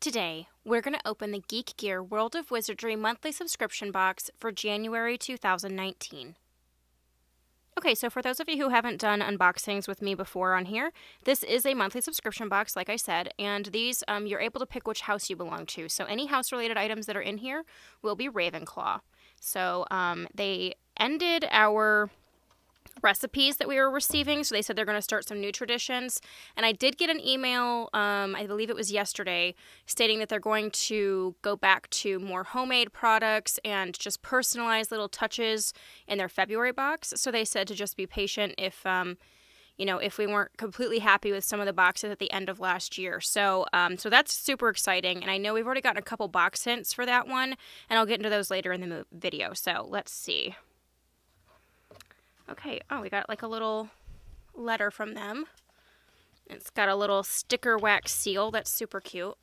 Today, we're going to open the Geek Gear World of Wizardry monthly subscription box for January 2019. Okay, so for those of you who haven't done unboxings with me before on here, this is a monthly subscription box, like I said, and these um, you're able to pick which house you belong to. So any house-related items that are in here will be Ravenclaw. So um, they ended our recipes that we were receiving. So they said they're going to start some new traditions. And I did get an email, um, I believe it was yesterday, stating that they're going to go back to more homemade products and just personalized little touches in their February box. So they said to just be patient if. Um, you know, if we weren't completely happy with some of the boxes at the end of last year. So, um, so that's super exciting. And I know we've already gotten a couple box hints for that one, and I'll get into those later in the video. So let's see. Okay, oh, we got like a little letter from them. It's got a little sticker wax seal. That's super cute.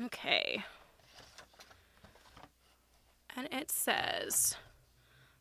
Okay. And it says,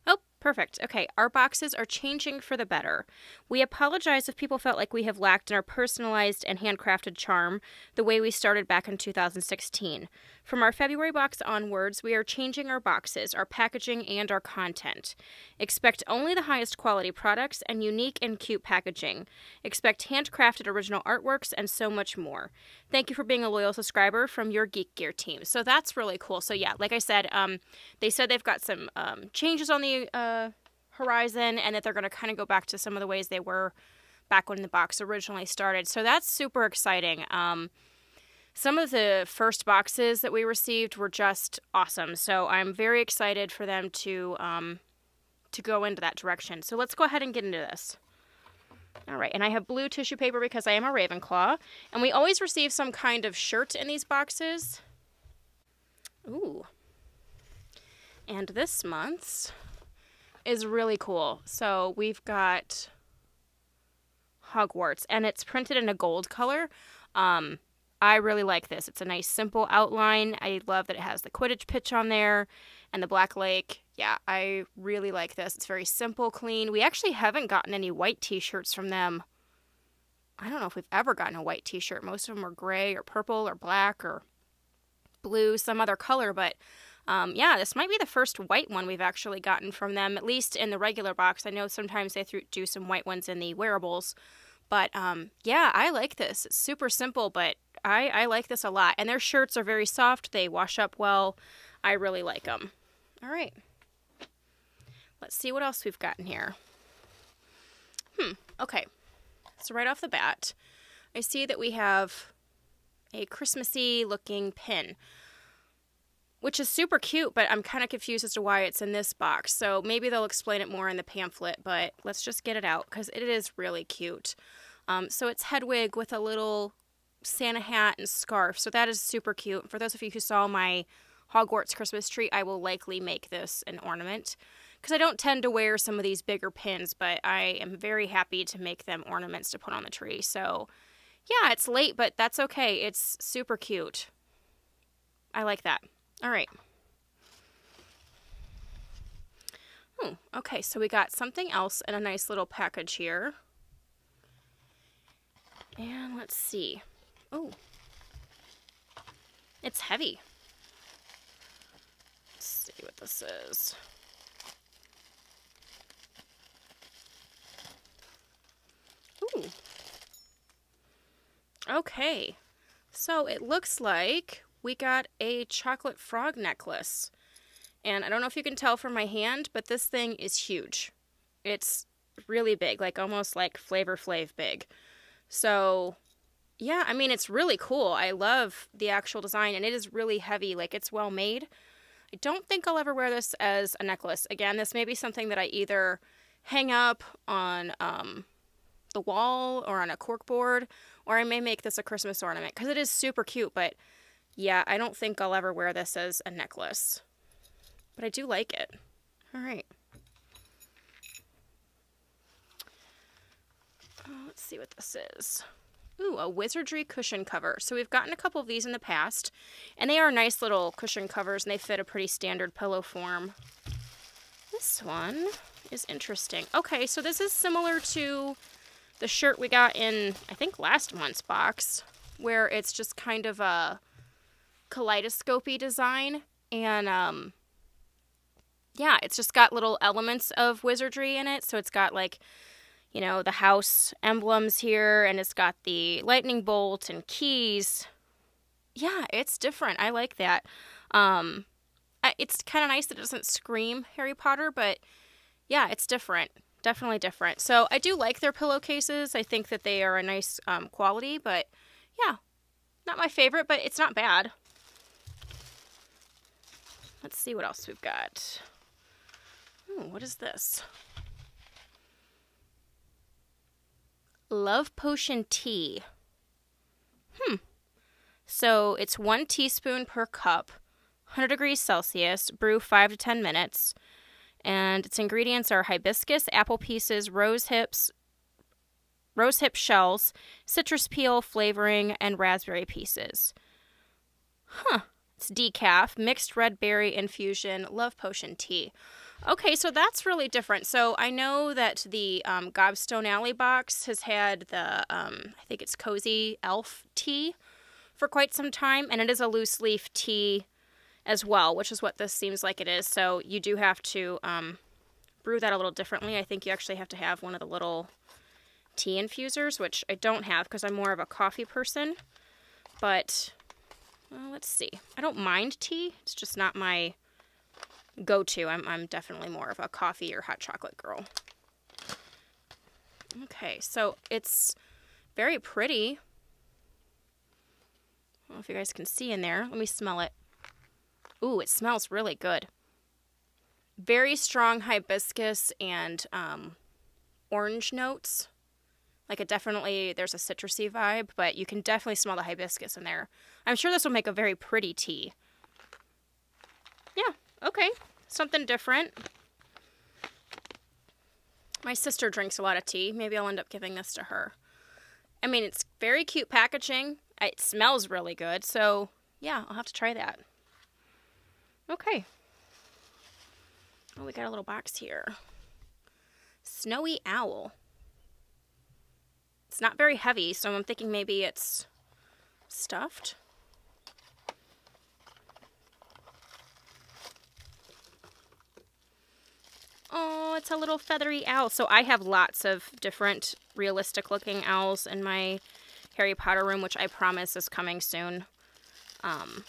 oh, Perfect. Okay, our boxes are changing for the better. We apologize if people felt like we have lacked in our personalized and handcrafted charm the way we started back in 2016. From our February box onwards, we are changing our boxes, our packaging, and our content. Expect only the highest quality products and unique and cute packaging. Expect handcrafted original artworks and so much more. Thank you for being a loyal subscriber from your Geek Gear team. So that's really cool. So yeah, like I said, um, they said they've got some um, changes on the uh, horizon and that they're going to kind of go back to some of the ways they were back when the box originally started. So that's super exciting. Um, some of the first boxes that we received were just awesome. So I'm very excited for them to um, to go into that direction. So let's go ahead and get into this. All right, and I have blue tissue paper because I am a Ravenclaw. And we always receive some kind of shirt in these boxes. Ooh. And this month's is really cool. So we've got Hogwarts, and it's printed in a gold color. Um, I really like this. It's a nice, simple outline. I love that it has the Quidditch pitch on there and the Black Lake. Yeah, I really like this. It's very simple, clean. We actually haven't gotten any white t shirts from them. I don't know if we've ever gotten a white t shirt. Most of them are gray or purple or black or blue, some other color, but um, yeah, this might be the first white one we've actually gotten from them, at least in the regular box. I know sometimes they do some white ones in the wearables. But um, yeah, I like this. It's super simple, but I, I like this a lot. And their shirts are very soft, they wash up well. I really like them. All right. Let's see what else we've got in here. Hmm, okay. So, right off the bat, I see that we have a Christmassy looking pin, which is super cute, but I'm kind of confused as to why it's in this box. So, maybe they'll explain it more in the pamphlet, but let's just get it out because it is really cute. Um, so, it's Hedwig with a little Santa hat and scarf. So, that is super cute. For those of you who saw my Hogwarts Christmas tree, I will likely make this an ornament because I don't tend to wear some of these bigger pins, but I am very happy to make them ornaments to put on the tree. So, yeah, it's late, but that's okay. It's super cute. I like that. All right. Hmm, okay, so we got something else in a nice little package here. And let's see. Oh, it's heavy see what this is. Ooh. Okay. So it looks like we got a chocolate frog necklace. And I don't know if you can tell from my hand, but this thing is huge. It's really big, like almost like Flavor Flav big. So, yeah, I mean, it's really cool. I love the actual design, and it is really heavy. Like, it's well made. I don't think I'll ever wear this as a necklace. Again, this may be something that I either hang up on um, the wall or on a cork board, or I may make this a Christmas ornament because it is super cute. But yeah, I don't think I'll ever wear this as a necklace. But I do like it. All right. Uh, let's see what this is. Ooh, a wizardry cushion cover. So we've gotten a couple of these in the past, and they are nice little cushion covers, and they fit a pretty standard pillow form. This one is interesting. Okay, so this is similar to the shirt we got in, I think, last month's box. where it's just kind of a kaleidoscopy design. And um, yeah, it's just got little elements of wizardry in it. So it's got like, you know, the house emblems here, and it's got the lightning bolt and keys. Yeah, it's different. I like that. Um, it's kind of nice that it doesn't scream Harry Potter, but yeah, it's different. Definitely different. So I do like their pillowcases. I think that they are a nice um, quality, but yeah, not my favorite, but it's not bad. Let's see what else we've got. Ooh, what is this? Love Potion Tea. Hmm. So it's one teaspoon per cup, 100 degrees Celsius, brew 5 to 10 minutes. And its ingredients are hibiscus, apple pieces, rose hips, rose hip shells, citrus peel flavoring, and raspberry pieces. Huh. It's decaf, mixed red berry infusion, love potion tea. Okay, so that's really different. So I know that the um, Gobstone Alley box has had the, um, I think it's Cozy Elf tea for quite some time, and it is a loose leaf tea as well, which is what this seems like it is. So you do have to um, brew that a little differently. I think you actually have to have one of the little tea infusers, which I don't have because I'm more of a coffee person. But well, let's see. I don't mind tea. It's just not my go-to. I'm, I'm definitely more of a coffee or hot chocolate girl. Okay, so it's very pretty. I don't know if you guys can see in there. Let me smell it. Ooh, it smells really good. Very strong hibiscus and um, orange notes. Like it definitely, there's a citrusy vibe, but you can definitely smell the hibiscus in there. I'm sure this will make a very pretty tea. Okay. Something different. My sister drinks a lot of tea. Maybe I'll end up giving this to her. I mean, it's very cute packaging. It smells really good. So, yeah, I'll have to try that. Okay. Oh, we got a little box here. Snowy Owl. It's not very heavy, so I'm thinking maybe it's stuffed. A little feathery owl. So I have lots of different realistic looking owls in my Harry Potter room, which I promise is coming soon. Um,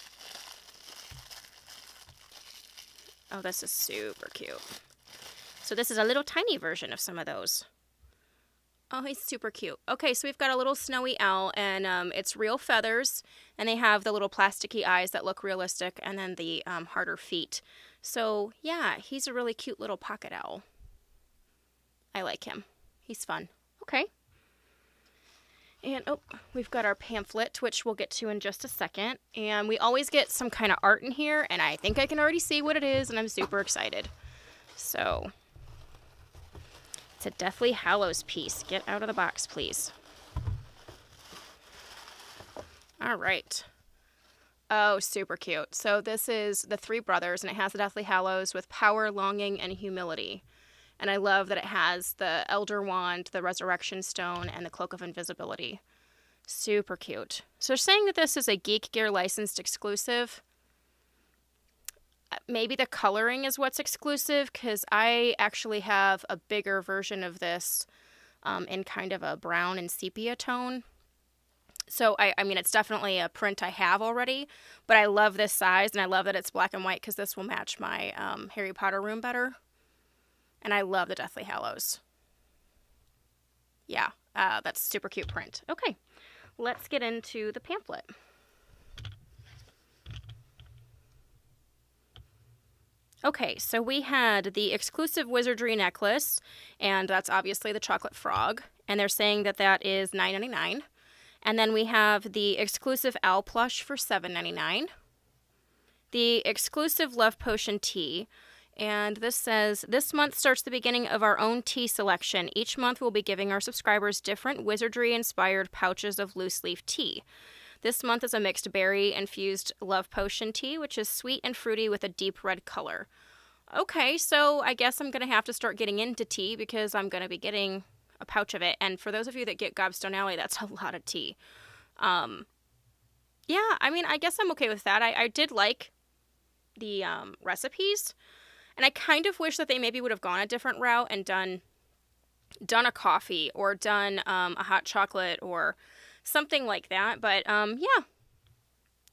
oh, this is super cute. So this is a little tiny version of some of those. Oh, he's super cute. Okay, so we've got a little snowy owl, and um, it's real feathers, and they have the little plasticky eyes that look realistic, and then the um, harder feet. So, yeah, he's a really cute little pocket owl. I like him. He's fun. Okay. And, oh, we've got our pamphlet, which we'll get to in just a second. And we always get some kind of art in here, and I think I can already see what it is, and I'm super excited. So, it's a Deathly Hallows piece. Get out of the box, please. All right. Oh, super cute. So this is the three brothers, and it has the Deathly Hallows with power, longing, and humility. And I love that it has the Elder Wand, the Resurrection Stone, and the Cloak of Invisibility. Super cute. So saying that this is a Geek Gear licensed exclusive maybe the coloring is what's exclusive because I actually have a bigger version of this um, in kind of a brown and sepia tone. So, I, I mean, it's definitely a print I have already, but I love this size and I love that it's black and white because this will match my um, Harry Potter room better. And I love the Deathly Hallows. Yeah, uh, that's super cute print. Okay, let's get into the pamphlet. Okay, so we had the exclusive wizardry necklace, and that's obviously the chocolate frog, and they're saying that that is $9.99. And then we have the exclusive owl plush for $7.99. The exclusive love potion tea, and this says this month starts the beginning of our own tea selection. Each month we'll be giving our subscribers different wizardry inspired pouches of loose leaf tea. This month is a mixed berry infused love potion tea, which is sweet and fruity with a deep red color. Okay, so I guess I'm going to have to start getting into tea because I'm going to be getting a pouch of it. And for those of you that get Gobstone Alley, that's a lot of tea. Um, yeah, I mean, I guess I'm okay with that. I, I did like the um, recipes, and I kind of wish that they maybe would have gone a different route and done done a coffee or done um, a hot chocolate or something like that. But um, yeah.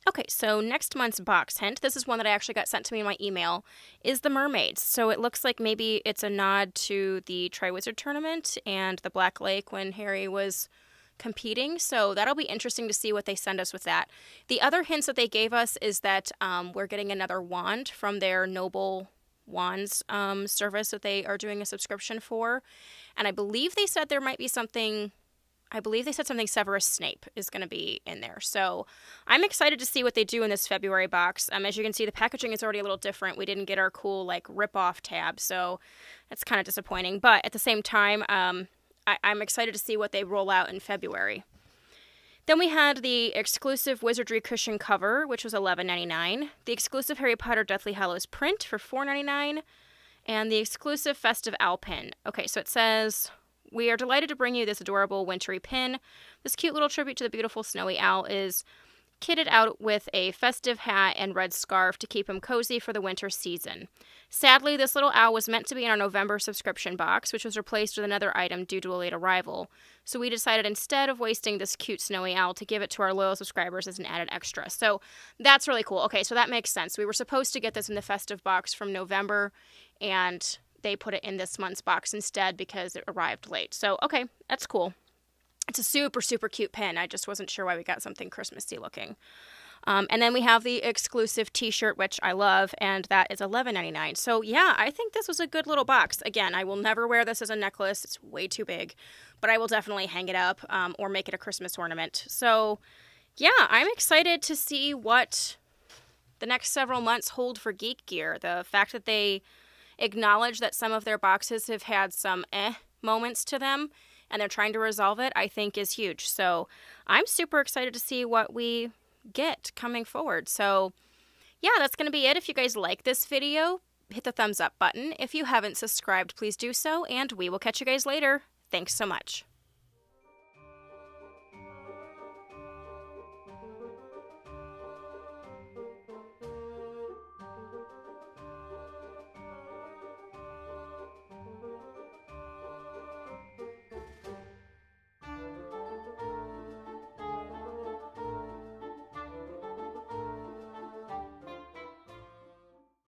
Okay, so next month's box hint, this is one that I actually got sent to me in my email, is the mermaids. So it looks like maybe it's a nod to the Triwizard tournament and the Black Lake when Harry was competing. So that'll be interesting to see what they send us with that. The other hints that they gave us is that um, we're getting another wand from their Noble Wands um, service that they are doing a subscription for. And I believe they said there might be something I believe they said something Severus Snape is going to be in there. So I'm excited to see what they do in this February box. Um, as you can see, the packaging is already a little different. We didn't get our cool like rip off tab, so that's kind of disappointing. But at the same time, um, I- I'm excited to see what they roll out in February. Then we had the exclusive Wizardry cushion cover, which was $11.99. The exclusive Harry Potter Deathly Hallows print for $4.99. And the exclusive Festive Owl pin. Okay, so it says we are delighted to bring you this adorable wintry pin. This cute little tribute to the beautiful snowy owl is kitted out with a festive hat and red scarf to keep him cozy for the winter season. Sadly, this little owl was meant to be in our November subscription box, which was replaced with another item due to a late arrival. So we decided instead of wasting this cute snowy owl to give it to our loyal subscribers as an added extra. So that's really cool. Okay, so that makes sense. We were supposed to get this in the festive box from November, and they put it in this month's box instead because it arrived late. So, okay, that's cool. It's a super, super cute pin. I just wasn't sure why we got something Christmassy looking. Um, and then we have the exclusive T-shirt, which I love, and that is $11.99. So yeah, I think this was a good little box. Again, I will never wear this as a necklace; it's way too big, but I will definitely hang it up um, or make it a Christmas ornament. So yeah, I'm excited to see what the next several months hold for Geek Gear. The fact that they acknowledge that some of their boxes have had some eh moments to them and they're trying to resolve it, I think is huge. So I'm super excited to see what we get coming forward. So yeah, that's going to be it. If you guys like this video, hit the thumbs up button. If you haven't subscribed, please do so, and we will catch you guys later. Thanks so much.